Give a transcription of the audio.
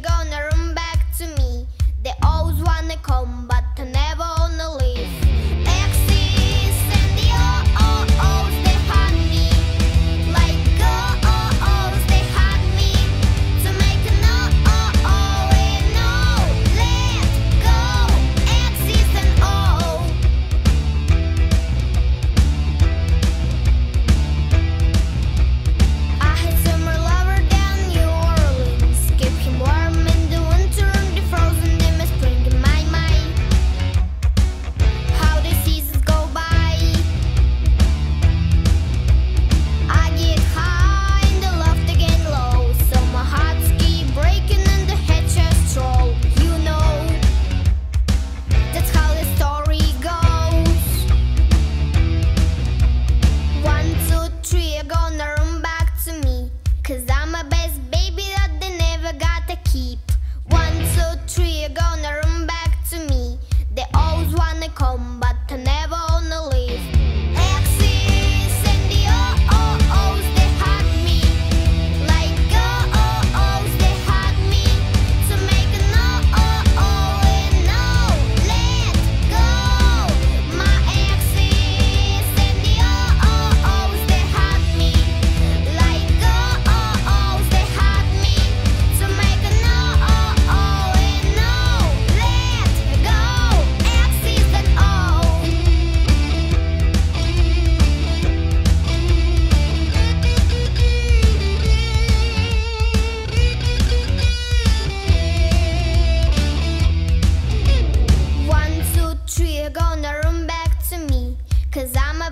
gonna run back to me. They always wanna come Cause I'm a